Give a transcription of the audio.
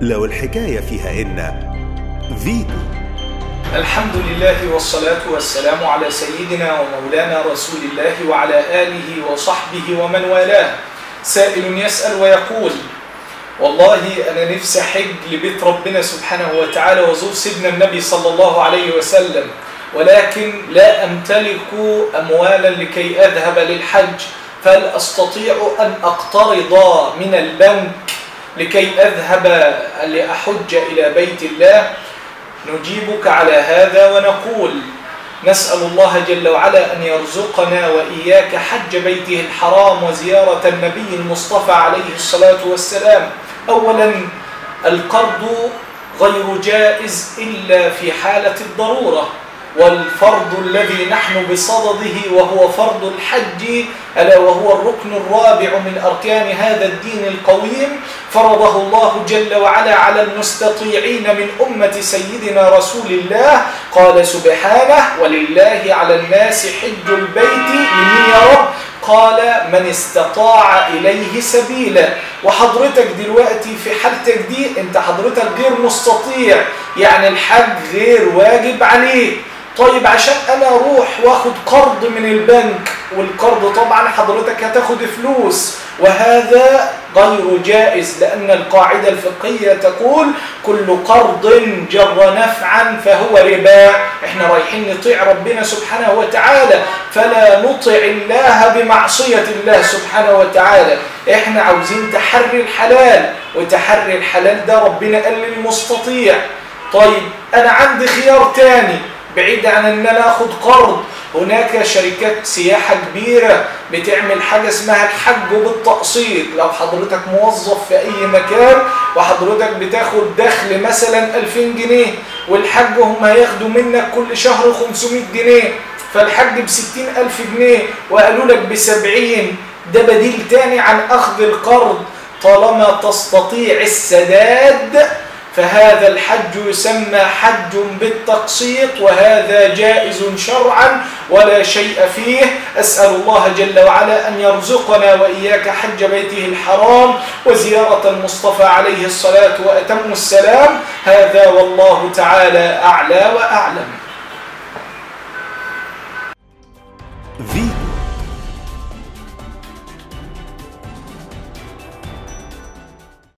لو الحكاية فيها إن فيتو الحمد لله والصلاة والسلام على سيدنا ومولانا رسول الله وعلى آله وصحبه ومن والاه. سائل يسأل ويقول والله أنا نفسي حج لبيت ربنا سبحانه وتعالى وزور سيدنا النبي صلى الله عليه وسلم ولكن لا أمتلك أموالا لكي أذهب للحج فهل أستطيع أن أقترض من البنك لكي أذهب لأحج إلى بيت الله نجيبك على هذا ونقول نسأل الله جل وعلا أن يرزقنا وإياك حج بيته الحرام وزيارة النبي المصطفى عليه الصلاة والسلام. أولا القرض غير جائز إلا في حالة الضرورة. والفرض الذي نحن بصدده وهو فرض الحج ألا وهو الركن الرابع من أركان هذا الدين القويم فرضه الله جل وعلا على المستطيعين من أمة سيدنا رسول الله قال سبحانه ولله على الناس حج البيت لمن يا رب. قال من استطاع إليه سبيلا. وحضرتك دلوقتي في حالتك دي أنت حضرتك غير مستطيع يعني الحج غير واجب عليك. طيب عشان أنا أروح وأخد قرض من البنك والقرض طبعا حضرتك هتاخد فلوس وهذا غير جائز لأن القاعدة الفقهية تقول كل قرض جر نفعا فهو ربا. إحنا رايحين نطيع ربنا سبحانه وتعالى فلا نطع الله بمعصية الله سبحانه وتعالى. إحنا عاوزين تحري الحلال وتحري الحلال ده ربنا قال للمستطيع. طيب أنا عندي خيار تاني. بعيد عن ان أنا اخد قرض. هناك شركات سياحة كبيرة بتعمل حاجة اسمها الحج بالتقسيط. لو حضرتك موظف في أي مكان وحضرتك بتاخد دخل مثلا 2000 جنيه والحج هم هياخدوا منك كل شهر 500 جنيه فالحج ب 60000 جنيه وقالوا لك ب 70 ده بديل تاني عن أخذ القرض. طالما تستطيع السداد فهذا الحج يسمى حج بالتقسيط وهذا جائز شرعا ولا شيء فيه. أسأل الله جل وعلا أن يرزقنا وإياك حج بيته الحرام وزيارة المصطفى عليه الصلاة وأتم السلام. هذا والله تعالى أعلى وأعلم.